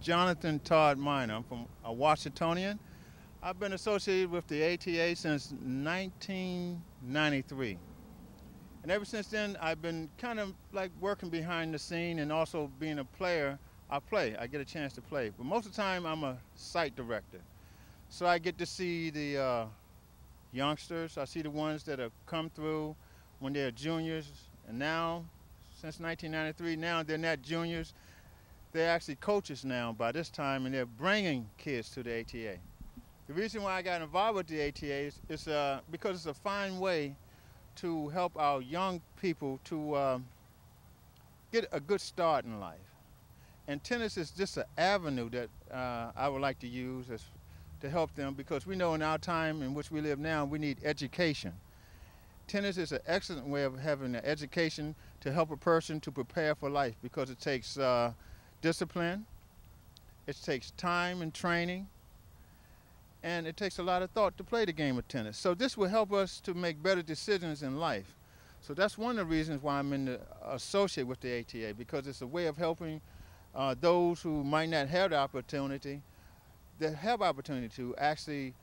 Jonathan Todd Miner. I'm from a Washingtonian. I've been associated with the ATA since 1993. And ever since then, I've been kind of like working behind the scene and also being a player. I play, I get a chance to play. But most of the time, I'm a site director. So I get to see the uh, youngsters. I see the ones that have come through when they're juniors. And now, since 1993, now they're not juniors they're actually coaches now by this time, and they're bringing kids to the ATA. The reason why I got involved with the ATA is, is uh, because it's a fine way to help our young people to uh, get a good start in life. And tennis is just an avenue that uh, I would like to use as, to help them because we know in our time in which we live now, we need education. Tennis is an excellent way of having an education to help a person to prepare for life because it takes uh, discipline, it takes time and training, and it takes a lot of thought to play the game of tennis. So this will help us to make better decisions in life. So that's one of the reasons why I'm in the associate with the ATA because it's a way of helping uh, those who might not have the opportunity, that have opportunity to actually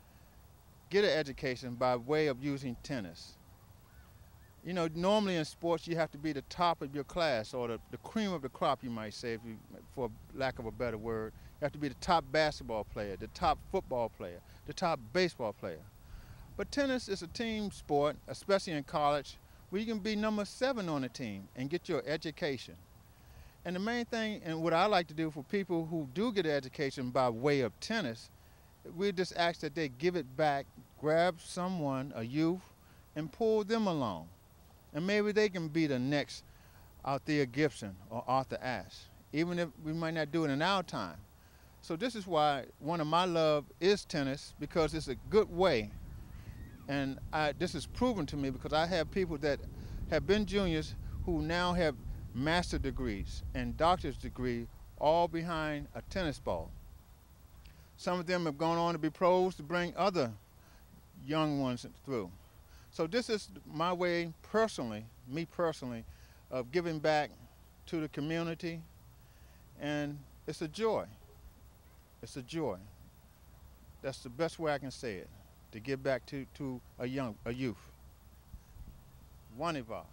get an education by way of using tennis. You know, normally in sports you have to be the top of your class or the, the cream of the crop, you might say, you, for lack of a better word. You have to be the top basketball player, the top football player, the top baseball player. But tennis is a team sport, especially in college, where you can be number seven on a team and get your education. And the main thing, and what I like to do for people who do get education by way of tennis, we just ask that they give it back, grab someone, a youth, and pull them along. And maybe they can be the next Althea Gibson or Arthur Ashe, even if we might not do it in our time. So this is why one of my love is tennis because it's a good way. And I, this is proven to me because I have people that have been juniors who now have master degrees and doctor's degree all behind a tennis ball. Some of them have gone on to be pros to bring other young ones through. So this is my way personally, me personally, of giving back to the community. And it's a joy. It's a joy. That's the best way I can say it, to give back to, to a young, a youth. Waniva.